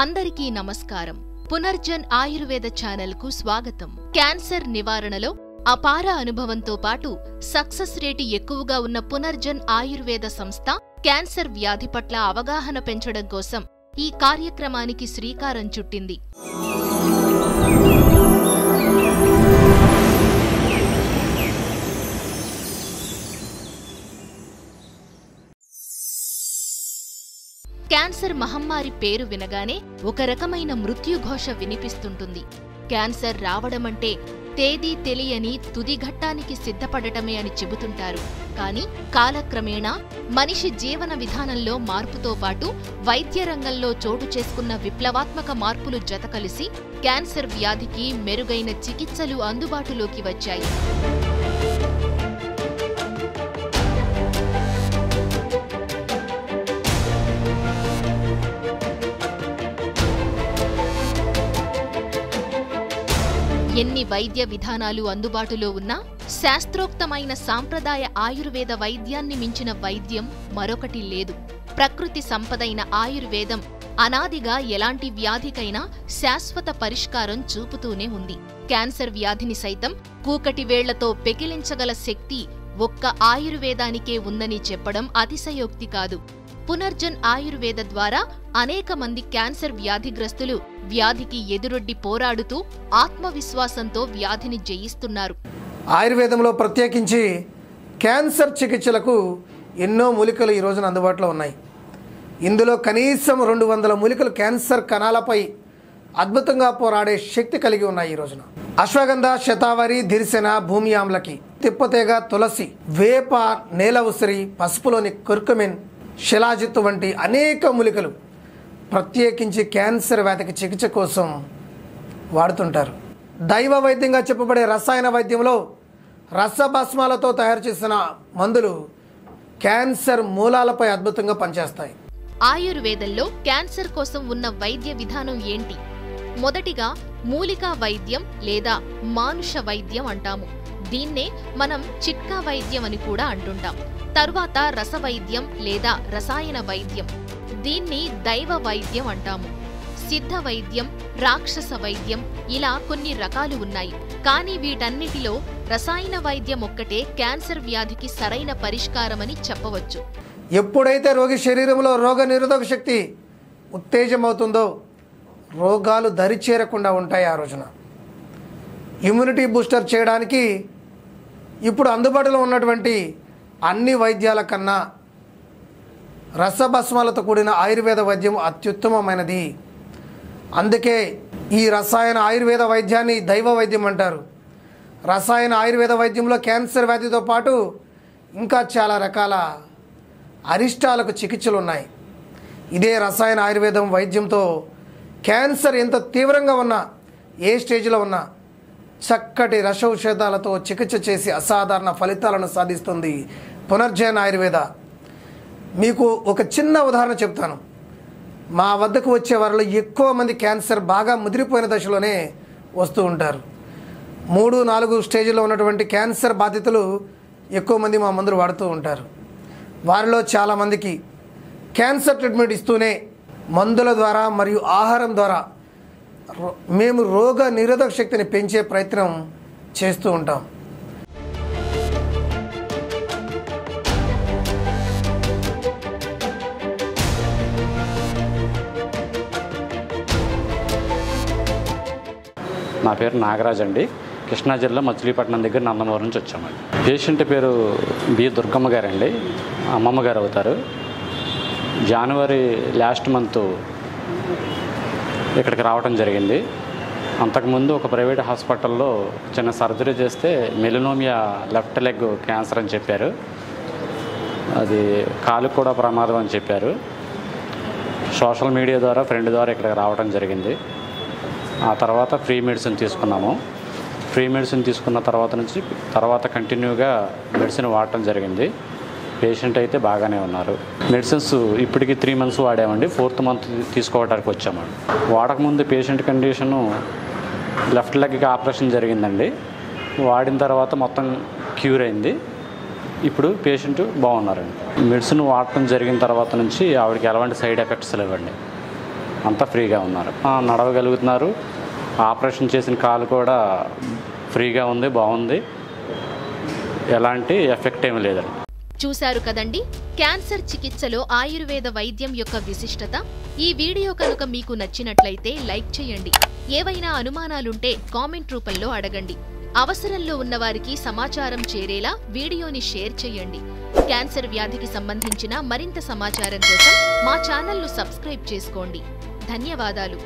అందరికీ నమస్కారం. పునర్జన్ ఆయుర్వేద ఛానల్కు స్వాగతం. క్యాన్సర్ నివారణలో అపార అనుభవంతో పాటు సక్సెస్ రేటు ఎక్కువగా ఉన్న పునర్జన్ ఆయుర్వేద సంస్థ క్యాన్సర్ వ్యాధి పట్ల అవగాహన పెంచడం కోసం ఈ కార్యక్రమానికి శ్రీకారం చుట్టింది. క్యాన్సర్ మహమ్మారి పేరు వినగానే ఒక రకమైన మృత్యుఘోష వినిపిస్తుంటుంది. క్యాన్సర్ రావడమంటే తేదీ తెలియని తుదిఘట్టానికి సిద్ధపడటమే అని చెబుతుంటారు. కానీ కాలక్రమేణా మనిషి జీవన విధానంలో మార్పుతో పాటు వైద్య రంగంలో చోటు చేసుకున్న విప్లవాత్మక మార్పులు జతకలిసి క్యాన్సర్ వ్యాధికి మెరుగైన చికిత్సలు అందుబాటులోకి వచ్చాయి. ఎన్ని వైద్య విధానాలు అందుబాటులో ఉన్నా శాస్త్రోక్తమైన సాంప్రదాయ ఆయుర్వేద వైద్యాన్ని మించిన వైద్యం మరొకటి లేదు. ప్రకృతి సంపదైన ఆయుర్వేదం అనాదిగా ఎలాంటి వ్యాధికైనా శాశ్వత పరిష్కారం చూపుతూనే ఉంది. క్యాన్సర్ వ్యాధిని సైతం కూకటి వేళ్ళతో పెకిలించగల శక్తి ఒక్క ఆయుర్వేదానికే ఉందని చెప్పడం అతిశయోక్తి కాదు. పునర్జన్ ఆయుర్వేద ద్వారా అనేక మంది క్యాన్సర్ వ్యాధిగ్రస్తులు వ్యాధికి ఎదురొడ్డి పోరాడుతూ ఆత్మవిశ్వాసంతో వ్యాధిని జయిస్తున్నారు. ఆయుర్వేదంలో ప్రత్యేకించి క్యాన్సర్ చికిత్సలకు ఎన్నో మూలికలు ఈ రోజున అందుబాటులో ఉన్నాయి. ఇందులో కనీసం రెండు వందల మూలికలు క్యాన్సర్ కణాలపై అద్భుతంగా పోరాడే శక్తి కలిగి ఉన్నాయి ఈ రోజున. అశ్వగంధ శతావరి దిరిసెన భూమి ఆమ్లకి తిప్పతేగ తులసి వేప నేల ఉసిరి పసుపులోని కుర్కుమిన్ శిలాజిత్తు వంటి అనేక మూలికలు ప్రత్యేకించి క్యాన్సర్ వ్యాధికి చికిత్స కోసం వాడుతుంటారు. దైవ వైద్యంగా చెప్పబడే రసాయన వైద్యంలో రసభస్మాలతో తయారు చేసిన మందులు క్యాన్సర్ మూలాలపై అద్భుతంగా పనిచేస్తాయి. ఆయుర్వేదంలో క్యాన్సర్ కోసం ఉన్న వైద్య విధానం ఏంటి? మొదటిగా మూలికా వైద్యం లేదా మానుష వైద్యం అంటాము. దీన్నే మనం చిట్కా వైద్యం అని కూడా అంటుంటాం. తరువాత రసవైద్యం లేదా రసాయన వైద్యం. దీన్ని దైవ వైద్యం అంటాము. సిద్ధ వైద్యం రాక్షస వైద్యం ఇలా కొన్ని రకాలు ఉన్నాయి. కానీ వీటన్నిటిలో రసాయన వైద్యం ఒక్కటే క్యాన్సర్ వ్యాధికి సరైన పరిష్కారమని చెప్పవచ్చు. ఎప్పుడైతే రోగి శరీరంలో రోగ నిరోధక శక్తి ఉత్తేజమవుతుందో రోగాలు దరి చేరకుండా ఉంటాయి ఆ రోజున. ఇమ్యూనిటీ బూస్టర్ చేయడానికి ఇప్పుడు అందుబాటులో ఉన్నటువంటి అన్ని వైద్యాల కన్నా రసభస్మాలతో కూడిన ఆయుర్వేద వైద్యం అత్యుత్తమమైనది. అందుకే ఈ రసాయన ఆయుర్వేద వైద్యాన్ని దైవ వైద్యం అంటారు. రసాయన ఆయుర్వేద వైద్యంలో క్యాన్సర్ వ్యాధితో పాటు ఇంకా చాలా రకాల అరిష్టాలకు చికిత్సలు ఉన్నాయి. ఇదే రసాయన ఆయుర్వేదం వైద్యంతో క్యాన్సర్ ఎంత తీవ్రంగా ఉన్నా ఏ స్టేజ్లో ఉన్నా చక్కటి రసౌషధాలతో చికిత్స చేసి అసాధారణ ఫలితాలను సాధిస్తుంది పునర్జయన ఆయుర్వేద. మీకు ఒక చిన్న ఉదాహరణ చెప్తాను. మా వద్దకు వచ్చే వారిలో ఎక్కువ మంది క్యాన్సర్ బాగా ముదిరిపోయిన దశలోనే వస్తూ ఉంటారు. మూడు నాలుగు స్టేజ్లో ఉన్నటువంటి క్యాన్సర్ బాధితులు ఎక్కువ మంది మా మందులు వాడుతూ ఉంటారు. వారిలో చాలామందికి క్యాన్సర్ ట్రీట్మెంట్ ఇస్తూనే మందుల ద్వారా మరియు ఆహారం ద్వారా రో- మేము రోగ నిరోధక శక్తిని పెంచే ప్రయత్నం చేస్తూ ఉంటాం. నా పేరు నాగరాజ్ అండి. కృష్ణా జిల్లా మచిలీపట్నం దగ్గర నందమూరు నుంచి వచ్చామండి పేషెంట్ పేరు బి దుర్గమ్మ గారండి. అమ్మమ్మ గారు అవుతారు. జనవరి లాస్ట్ మంత్ ఇక్కడికి రావడం జరిగింది. అంతకుముందు ఒక ప్రైవేట్ హాస్పిటల్లో చిన్న సర్జరీ చేస్తే మెలినోమియా లెఫ్ట్ లెగ్ క్యాన్సర్ అని చెప్పారు. అది కాలు కూడా ప్రమాదం అని చెప్పారు. సోషల్ మీడియా ద్వారా ఫ్రెండ్ ద్వారా ఇక్కడికి రావడం జరిగింది. ఆ తర్వాత ఫ్రీ మెడిసిన్ తీసుకున్నాము. ఫ్రీ మెడిసిన్ తీసుకున్న తర్వాత నుంచి తర్వాత కంటిన్యూగా మెడిసిన్ వాడటం జరిగింది. పేషెంట్ అయితే బాగానే ఉన్నారు. మెడిసిన్స్ ఇప్పటికి త్రీ మంత్స్ వాడామండి. ఫోర్త్ మంత్ తీసుకోవడానికి వచ్చామండి వాడకముందు పేషెంట్ కండిషను లెఫ్ట్ లెగ్కి ఆపరేషన్ జరిగిందండి. వాడిన తర్వాత మొత్తం క్యూర్ అయింది. ఇప్పుడు పేషెంట్ బాగున్నారండి. మెడిసిన్ వాడటం జరిగిన తర్వాత నుంచి ఆవిడకి ఎలాంటి సైడ్ ఎఫెక్ట్స్ లేవండి. అంతా ఫ్రీగా ఉన్నారు. నడవగలుగుతున్నారు. ఆపరేషన్ చేసిన కాలు కూడా ఫ్రీగా ఉంది బాగుంది. ఎలాంటి ఎఫెక్ట్ ఏమీ లేదండి. చూశారు కదండి క్యాన్సర్ చికిత్సలో ఆయుర్వేద వైద్యం యొక్క విశిష్టత. ఈ వీడియో కనుక మీకు నచ్చినట్లయితే లైక్ చేయండి. ఏవైనా అనుమానాలుంటే కామెంట్ రూపంలో అడగండి. అవసరంలో ఉన్నవారికి సమాచారం చేరేలా వీడియోని షేర్ చేయండి. క్యాన్సర్ వ్యాధికి సంబంధించిన మరింత సమాచారం కోసం మా ఛానల్ను సబ్స్క్రైబ్ చేసుకోండి. ధన్యవాదాలు.